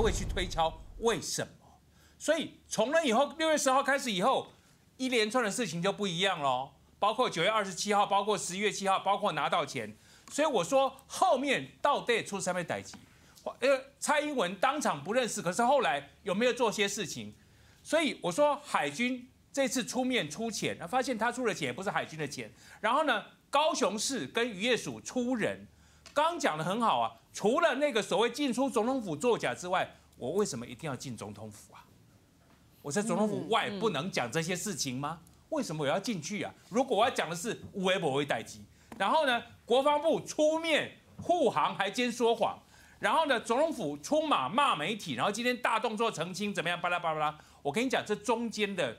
会去推敲为什么。所以从那以后，六月十号开始以后，一连串的事情就不一样喽。包括九月二十七号，包括十一月七号，包括拿到钱。所以我说后面到底出什么歹机？呃，蔡英文当场不认识，可是后来有没有做些事情？所以我说海军这次出面出钱，那发现他出的钱也不是海军的钱。然后呢，高雄市跟渔业署出人，刚讲的很好啊。除了那个所谓进出总统府作假之外，我为什么一定要进总统府啊？我在总统府外不能讲这些事情吗？为什么我要进去啊？如果我要讲的是无为不为待机，然后呢，国防部出面护航还兼说谎，然后呢，总统府出马骂媒体，然后今天大动作澄清怎么样？巴拉巴拉巴拉，我跟你讲，这中间的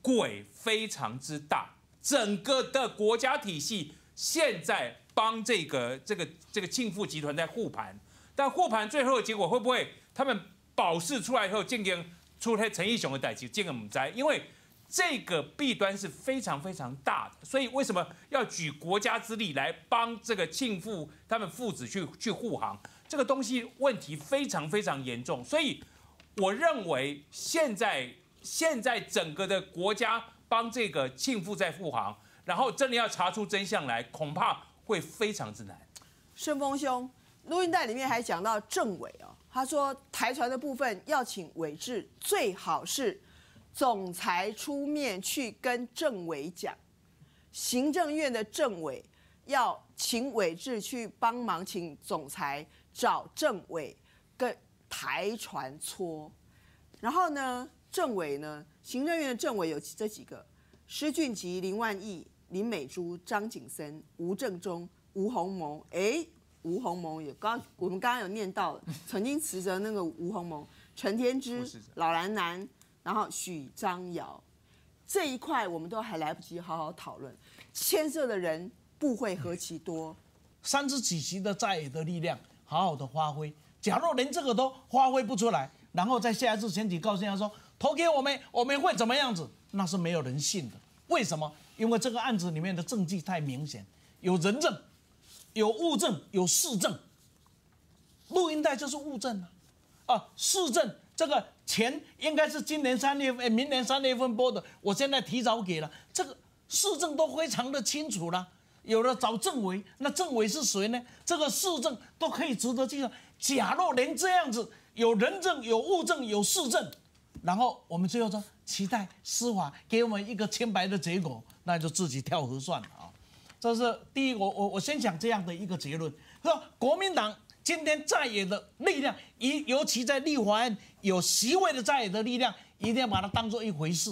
鬼非常之大，整个的国家体系现在帮这个这个这个庆富集团在护盘，但护盘最后的结果会不会他们保释出来以后，竟然？出台陈义雄的代际，这个母灾，因为这个弊端是非常非常大的，所以为什么要举国家之力来帮这个庆父他们父子去去护航？这个东西问题非常非常严重，所以我认为现在现在整个的国家帮这个庆父在护航，然后真的要查出真相来，恐怕会非常之难。顺丰兄，录音带里面还讲到政委哦。他说：“台船的部分要请委志，最好是总裁出面去跟政委讲，行政院的政委要请委志去帮忙，请总裁找政委跟台船搓。然后呢，政委呢，行政院的政委有这几个：施俊吉、林万亿、林美珠、张景森、吴正中、吴鸿谋。哎。”吴鸿蒙也刚，我们刚刚有念到，曾经辞职那个吴鸿蒙、陈天之、老蓝南，然后许张尧这一块，我们都还来不及好好讨论，牵涉的人部会何其多，三支几席的在野的力量好好的发挥，假若连这个都发挥不出来，然后在下一次选举告诉他说投给我们，我们会怎么样子，那是没有人信的。为什么？因为这个案子里面的证据太明显，有人证。有物证，有事证。录音带就是物证啊，啊，事证这个钱应该是今年三月份、明年三月份拨的，我现在提早给了，这个事证都非常的清楚了。有了找政委，那政委是谁呢？这个事证都可以值得记录。假若连这样子有人证、有物证、有事证，然后我们最后说期待司法给我们一个清白的结果，那就自己跳河算了啊。这是第一，我我我先讲这样的一个结论：说国民党今天在野的力量，尤尤其在立法院有席位的在野的力量，一定要把它当做一回事，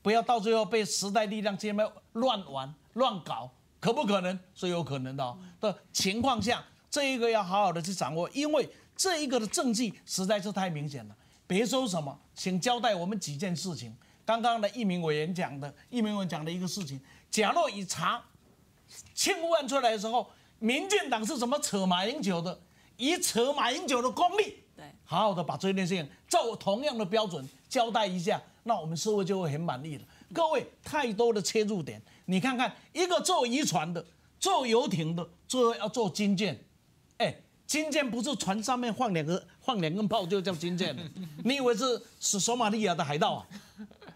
不要到最后被时代力量这边乱玩乱搞，可不可能？是有可能的的情况下，这一个要好好的去掌握，因为这一个的证据实在是太明显了。别说什么，请交代我们几件事情。刚刚的一名委员讲的，一名委员讲的一个事情，假若以查。庆务案出来的时候，民进党是怎么扯马英九的？以扯马英九的功力，对，好好的把这件事情照同样的标准交代一下，那我们社会就会很满意了。各位，太多的切入点，你看看，一个做渔船的，做游艇的，最后要做军舰，哎，军舰不是船上面放两个 放两根炮就叫军舰 你以为是是索马利亚的海盗啊？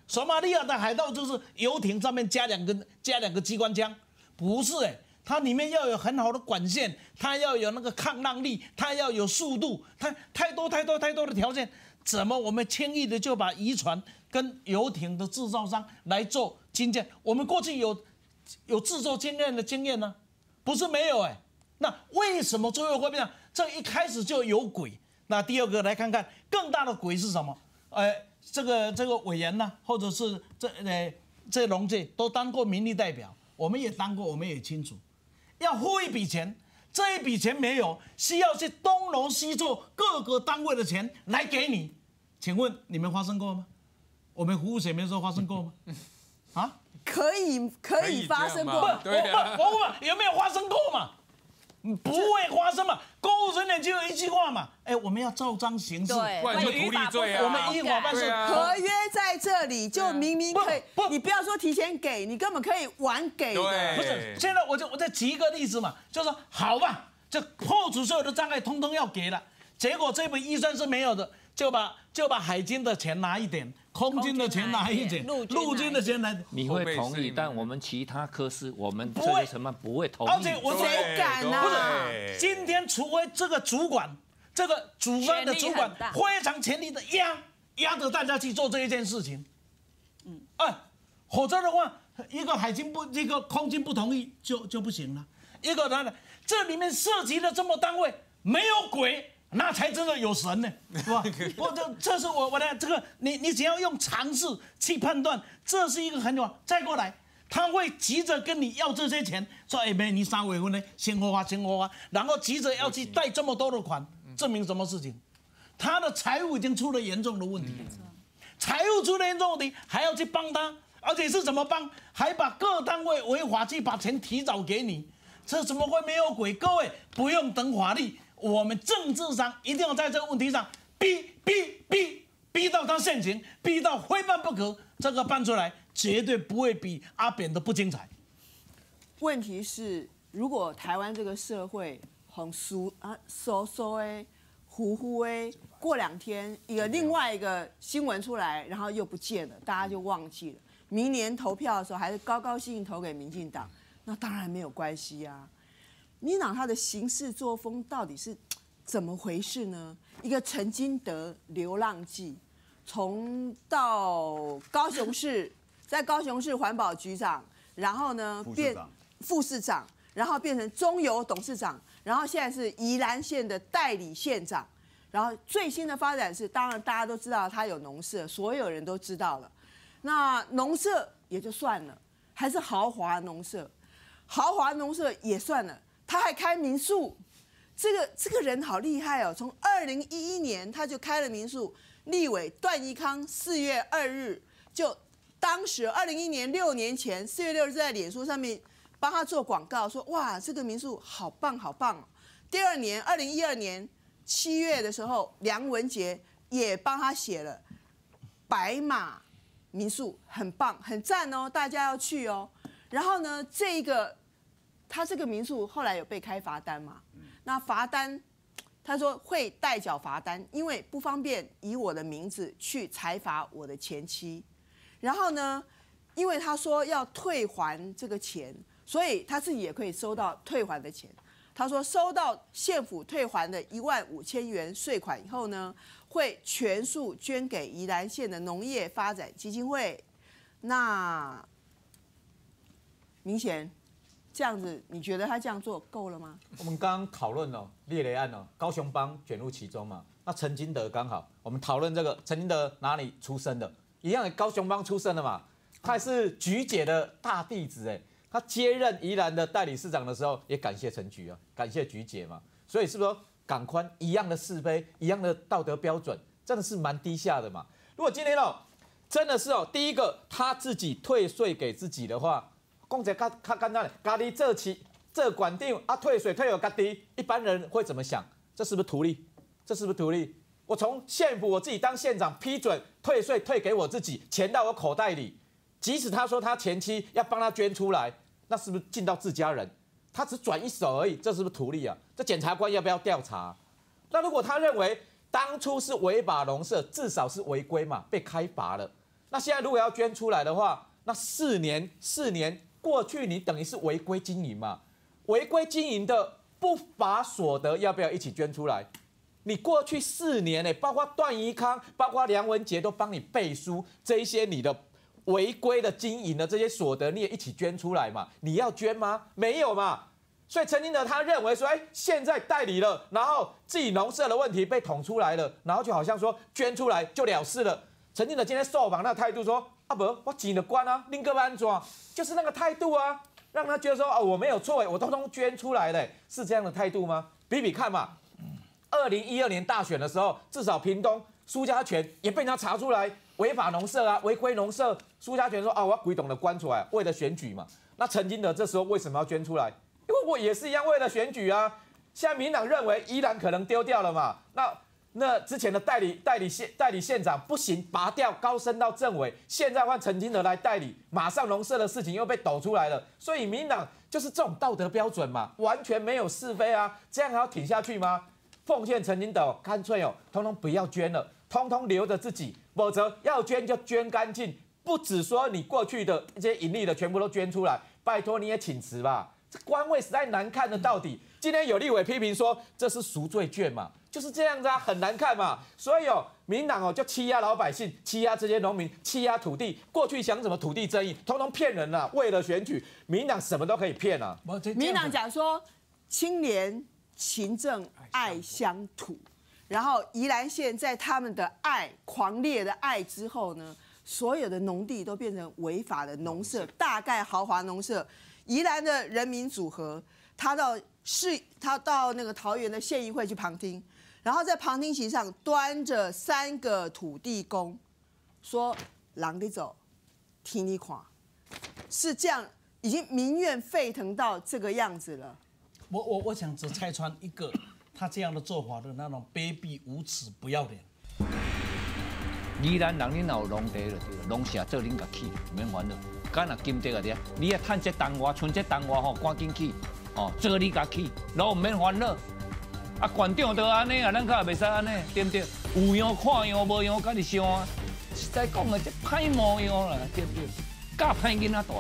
索马利亚的海盗就是游艇上面加两根加两个机关枪。不是哎，它里面要有很好的管线，它要有那个抗浪力，它要有速度，它太多太多太多的条件，怎么我们轻易的就把渔船跟游艇的制造商来做经验？我们过去有有制作经验的经验呢？不是没有哎，那为什么最后会变？这一开始就有鬼。那第二个来看看更大的鬼是什么？哎，这个这个委员呢，或者是这呃这龙介都当过民意代表。我们也当过，我们也清楚，要付一笔钱，这一笔钱没有，需要去东挪西凑各个单位的钱来给你。请问你们发生过吗？我们服务水没说发生过吗？啊？可以可以发生过，不不不，有没有发生过嘛？不会发生嘛？公务人员就有一句话嘛，哎，我们要照章行事，对，就图利罪啊。我们依法办事，合约在这里，就明明可以，不，你不要说提前给你，根本可以晚给的。不是，现在我就我再举一个例子嘛，就说好吧，这破除所有的障碍，通通要给了，结果这本预算是没有的，就把就把海军的钱拿一点，空军的钱拿一点，空军拿一点陆军的钱拿。你会同意，但我们其他科室，我们不会这些什么不会同意。而且我说谁敢啊不是，今天除非这个主管，这个主办的主管非常全力的压压着大家去做这一件事情，嗯，哎，否则的话，一个海军不，一个空军不同意就就不行了。一个他的，这里面涉及了这么单位，没有鬼。那才真的有神呢，是吧？我这这是我我的这个，你你只要用常识去判断，这是一个很有。再过来，他会急着跟你要这些钱，说哎没你三尾婚呢，先花花先花花，然后急着要去贷这么多的款，证明什么事情？他的财务已经出了严重的问题，财务出了严重问题，还要去帮他，而且是怎么帮？还把各单位违法去把钱提早给你，这怎么会没有鬼？各位不用等法律，我们政治上一定要在这个问题上逼逼逼逼到他现行，逼到非办不可，这个办出来绝对不会比阿扁的不精彩。问题是，如果台湾这个社会很俗啊，嗖嗖哎，糊糊哎，过两天一个另外一个新闻出来，然后又不见了，大家就忘记了。明年投票的时候还是高高兴兴投给民进党，那当然没有关系啊。民进党他的行事作风到底是 怎么回事呢？一个陈金德流浪记，从到高雄市，在高雄市环保局长，然后呢变副市长，然后变成中油董事长，然后现在是宜兰县的代理县长，然后最新的发展是，当然大家都知道他有农舍，所有人都知道了。那农舍也就算了，还是豪华农舍，豪华农舍也算了，他还开民宿，这个这个人好厉害哦！从二零一一年他就开了民宿，立委段宜康四月二日就当时二零一年六年前四月六日在脸书上面帮他做广告，说哇这个民宿好棒好棒哦。第二年二零一二年七月的时候，梁文杰也帮他写了白马民宿，很棒很赞哦，大家要去哦。然后呢，这一个他这个民宿后来有被开罚单嘛？那罚单，他说会代缴罚单，因为不方便以我的名字去裁罚我的前妻。然后呢，因为他说要退还这个钱，所以他自己也可以收到退还的钱。他说收到县府退还的一万五千元税款以后呢，会全数捐给宜兰县的农业发展基金会。那明显这样子，你觉得他这样做够了吗？我们刚刚讨论了列雷案哦，高雄帮卷入其中嘛。那陈金德刚好，我们讨论这个陈金德哪里出生的，一样高雄帮出生的嘛。他还是菊姐的大弟子哎，他接任宜兰的代理市长的时候，也感谢陈菊啊，感谢菊姐嘛。所以是不是说港宽一样的是非，一样的道德标准，真的是蛮低下的嘛？如果今天哦，真的是哦，第一个他自己退税给自己的话，讲者较较简单，家己做起这管定啊，退税退有家己，一般人会怎么想？这是不是图利？这是不是图利？我从县府我自己当县长批准退税退给我自己，钱到我口袋里，即使他说他前妻要帮他捐出来，那是不是尽到自家人？他只转一手而已，这是不是图利啊？这检察官要不要调查？那如果他认为当初是违法农舍，至少是违规嘛，被开罚了。那现在如果要捐出来的话，那四年四年过去，你等于是违规经营嘛？违规经营的不法所得要不要一起捐出来？你过去四年呢，包括段宜康、包括梁文杰都帮你背书，这一些你的违规的经营的这些所得，你也一起捐出来嘛？你要捐吗？没有嘛？所以陈金德他认为说，哎，现在代理了，然后自己农舍的问题被捅出来了，然后就好像说捐出来就了事了。陈金德今天受访那态度说，啊不，我紧的关啊，另个安装，就是那个态度啊，让他觉得说，哦，我没有错，我通通捐出来的，是这样的态度吗？比比看嘛。二零一二年大选的时候，至少屏东苏家权也被人家查出来违法农舍啊，违规农舍。苏家权说啊，我鬼懂的关出来，为了选举嘛。那陈金德这时候为什么要捐出来？因为我也是一样为了选举啊。现在民党认为依然可能丢掉了嘛。那那之前的代理代理县代理县长不行，拔掉高升到政委，现在换陈金德来代理，马上农舍的事情又被抖出来了。所以民党就是这种道德标准嘛，完全没有是非啊，这样还要挺下去吗？奉劝陈金德，干脆哦，通通不要捐了，通通留着自己，否则要捐就捐干净，不只说你过去的这些盈利的全部都捐出来，拜托你也请辞吧。这官位实在难看的到底。今天有立委批评说这是赎罪券嘛，就是这样子啊，很难看嘛。所以哦，民党哦就欺压老百姓，欺压这些农民，欺压土地。过去想什么土地争议，通通骗人了。为了选举，民党什么都可以骗啊。民党讲说，青年、勤政、爱乡土，然后宜兰县在他们的爱狂烈的爱之后呢，所有的农地都变成违法的农舍，大概豪华农舍。宜兰的人民组合，他到市，他到那个桃园的县议会去旁听，然后在旁听席上端着三个土地公，说“狼的走，听你垮”，是这样，已经民怨沸腾到这个样子了。我我我想只拆穿一个他这样的做法的那种卑鄙无耻、不要脸。宜兰人恁若有农地就对了，农舍做恁家起，免烦恼。敢若金地啊对，你啊趁这冬瓜、春这冬瓜吼，赶紧去，哦，做你家去，然后免烦恼。啊，馆长都安尼啊，咱个也袂使安尼，对不对？有样看样，无样家己想啊。实在讲啊，这歹模样啦，对不对？教歹囡仔大。